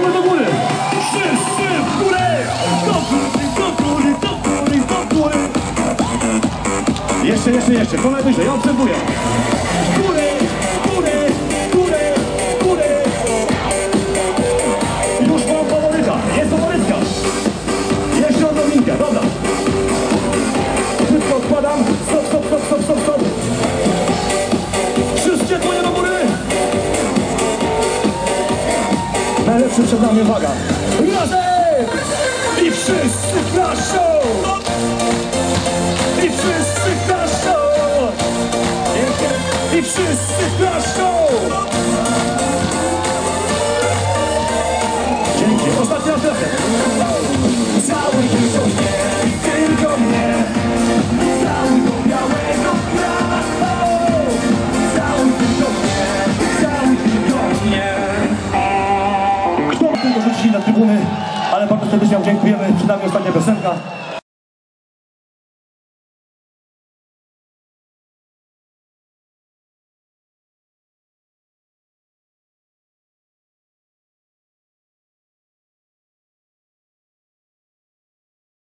Góry. Jeszcze, jeszcze, jeszcze. To najwyżej. Ja obserwuję. Najlepszy przed nami, uwaga! Razem! I wszyscy klaszczą! I wszyscy! Pięknie. I wszyscy klaszczą! Rzucili na trybuny, ale bardzo serdecznie Wam dziękujemy. Przed nami ostatnia piosenka.